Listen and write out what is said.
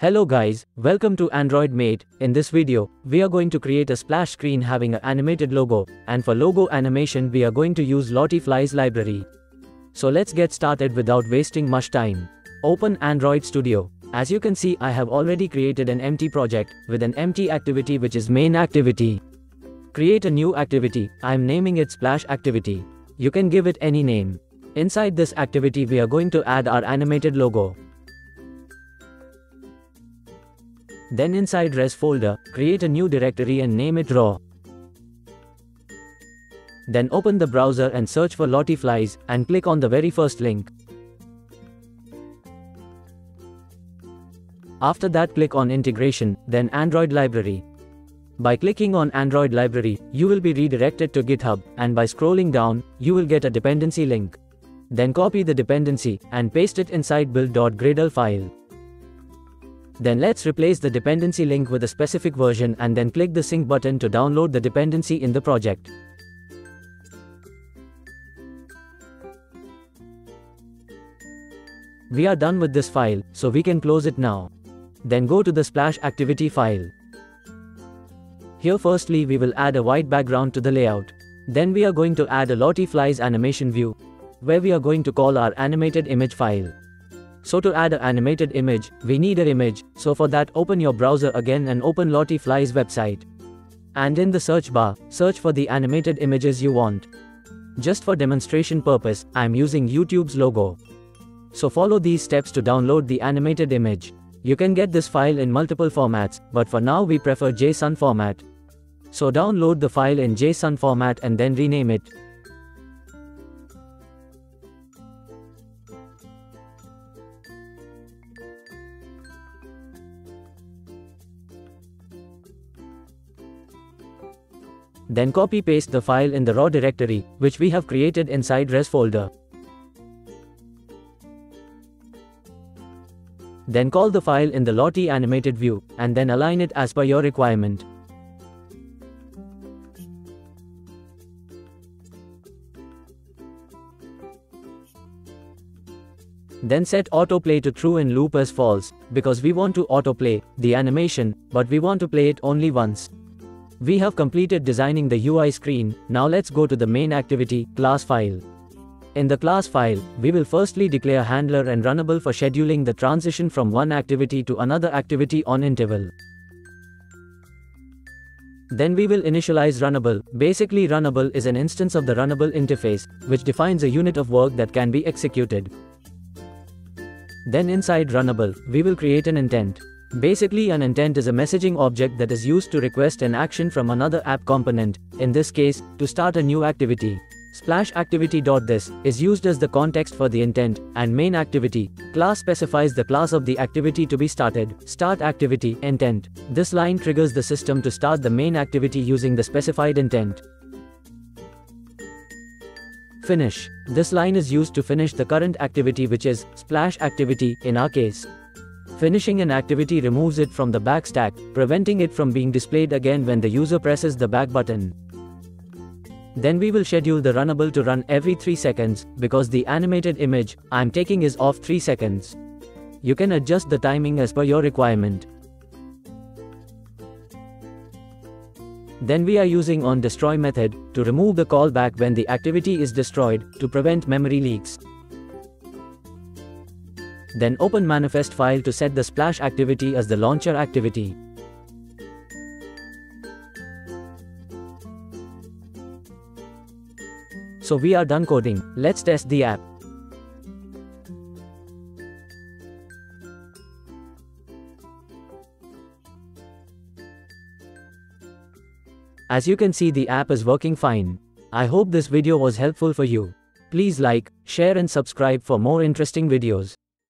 Hello guys, welcome to Android Mate. In this video, we are going to create a splash screen having an animated logo, and for logo animation we are going to use Lottie Flies library. So let's get started without wasting much time. Open Android Studio. As you can see I have already created an empty project, with an empty activity which is main activity. Create a new activity, I am naming it splash activity. You can give it any name. Inside this activity we are going to add our animated logo. Then inside res folder, create a new directory and name it raw. Then open the browser and search for Lottie Flies, and click on the very first link. After that click on integration, then Android library. By clicking on Android library, you will be redirected to GitHub, and by scrolling down, you will get a dependency link. Then copy the dependency, and paste it inside build.gradle file. Then let's replace the dependency link with a specific version and then click the sync button to download the dependency in the project. We are done with this file, so we can close it now. Then go to the splash activity file. Here firstly we will add a white background to the layout. Then we are going to add a Lottie Flies animation view, where we are going to call our animated image file. So to add an animated image, we need an image, so for that open your browser again and open Lottie Flies website. And in the search bar, search for the animated images you want. Just for demonstration purpose, I am using YouTube's logo. So follow these steps to download the animated image. You can get this file in multiple formats, but for now we prefer JSON format. So download the file in JSON format and then rename it. Then copy paste the file in the raw directory, which we have created inside res folder. Then call the file in the Lottie animated view, and then align it as per your requirement. Then set autoplay to true and loop as false, because we want to autoplay the animation, but we want to play it only once. We have completed designing the UI screen, now let's go to the main activity, class file. In the class file, we will firstly declare handler and runnable for scheduling the transition from one activity to another activity on interval. Then we will initialize runnable. Basically runnable is an instance of the runnable interface, which defines a unit of work that can be executed. Then inside runnable, we will create an intent. Basically an intent is a messaging object that is used to request an action from another app component, in this case, to start a new activity. Splash activity.this is used as the context for the intent, and main activity class specifies the class of the activity to be started. Start activity intent. This line triggers the system to start the main activity using the specified intent. Finish. This line is used to finish the current activity which is splash activity in our case. Finishing an activity removes it from the back stack, preventing it from being displayed again when the user presses the back button. Then we will schedule the runnable to run every 3 seconds, because the animated image I'm taking is of 3 seconds. You can adjust the timing as per your requirement. Then we are using on destroy method to remove the callback when the activity is destroyed to prevent memory leaks. Then open manifest file to set the splash activity as the launcher activity. So we are done coding, let's test the app. As you can see the app is working fine. I hope this video was helpful for you. Please like, share and subscribe for more interesting videos.